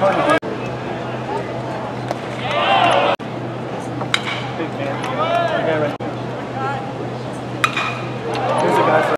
Big man.